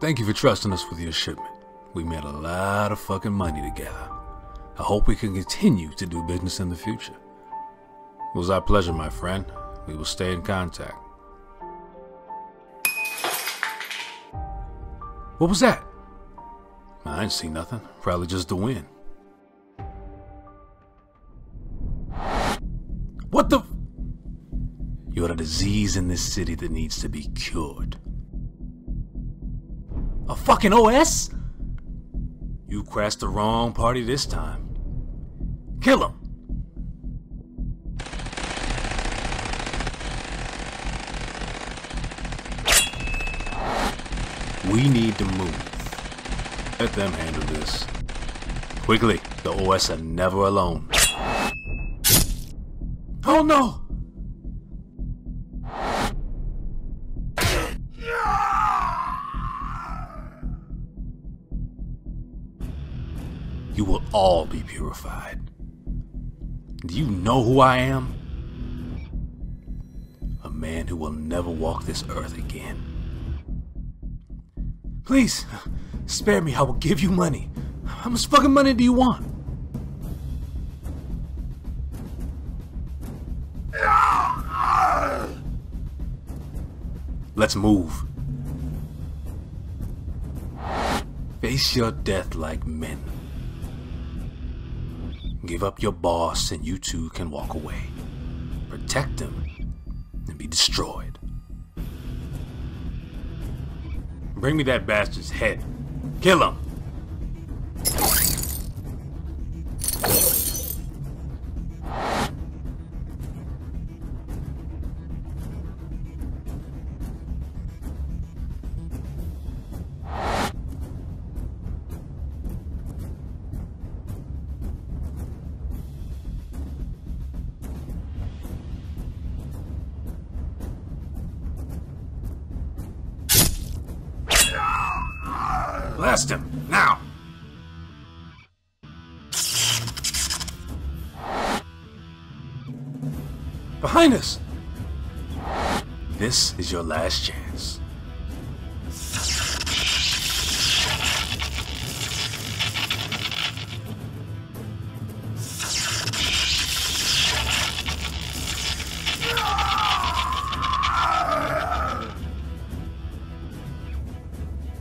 Thank you for trusting us with your shipment. We made a lot of fucking money together. I hope we can continue to do business in the future. It was our pleasure, my friend. We will stay in contact. What was that? I didn't see nothing. Probably just the wind. What the? You're a disease in this city that needs to be cured. Fucking OS? You crashed the wrong party this time. Kill him! We need to move. Let them handle this. Quickly, the OS are never alone. Oh no! You will all be purified. Do you know who I am? A man who will never walk this earth again. Please, spare me. I will give you money. How much fucking money do you want? Let's move. Face your death like men. Give up your boss and you two can walk away. Protect him and be destroyed. Bring me that bastard's head. Kill him! Him, now! Behind us! This is your last chance.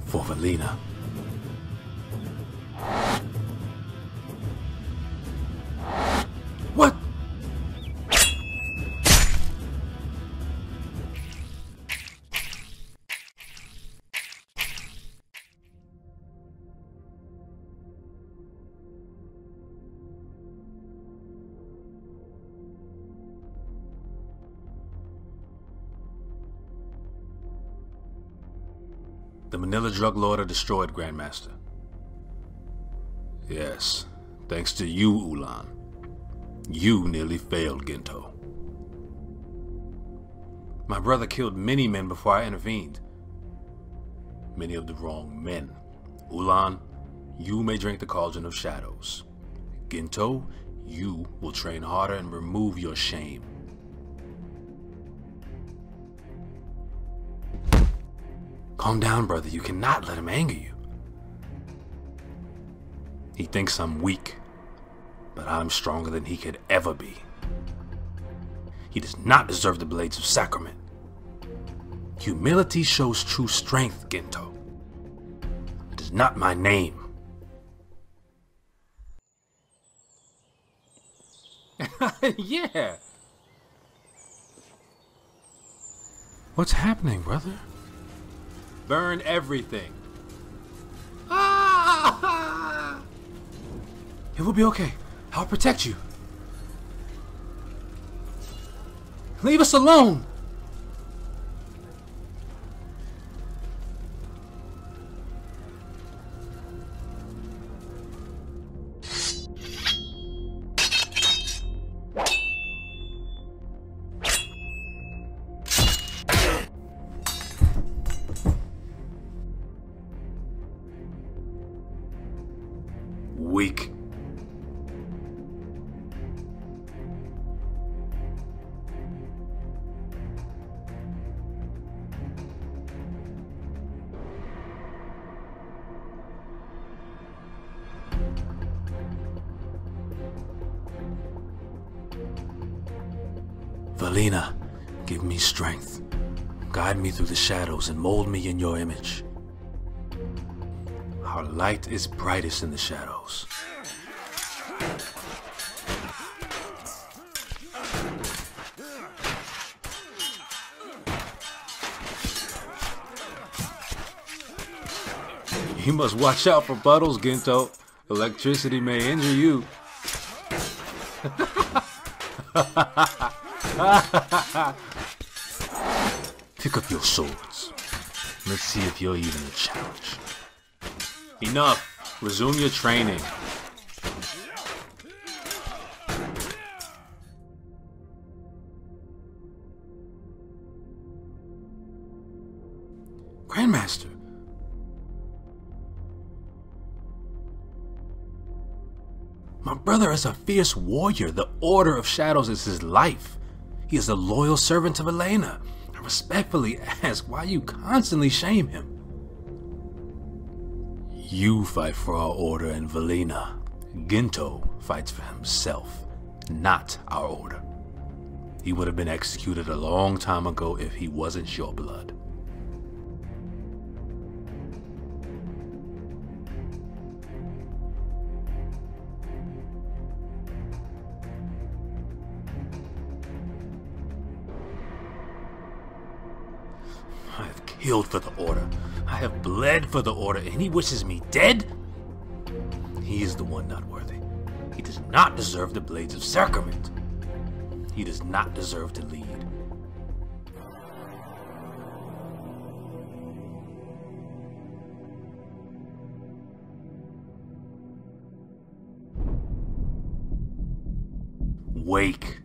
For Valina. The Manila drug lord are destroyed, Grandmaster. Yes, thanks to you, Ulan. You nearly failed, Ginto. My brother killed many men before I intervened. Many of the wrong men. Ulan, you may drink the cauldron of shadows. Ginto, you will train harder and remove your shame. Calm down, brother. You cannot let him anger you. He thinks I'm weak, but I'm stronger than he could ever be. He does not deserve the blades of sacrament. Humility shows true strength, Ginto. It is not my name. yeah. What's happening, brother? Burn everything. It will be okay. I'll protect you. Leave us alone. weak. Valina, give me strength. Guide me through the shadows and mold me in your image. Our light is brightest in the shadows. You must watch out for puddles, Ginto. Electricity may injure you. Pick up your swords. Let's see if you're even a challenge. Enough. Resume your training. Grandmaster. My brother is a fierce warrior. The Order of Shadows is his life. He is a loyal servant of Valina. I respectfully ask why you constantly shame him. You fight for our order and Valina. Ginto fights for himself, not our order. He would have been executed a long time ago if he wasn't your blood. I have killed for the Order. I have bled for the Order, and he wishes me dead? He is the one not worthy. He does not deserve the Blades of Sacrament. He does not deserve to lead. Wake.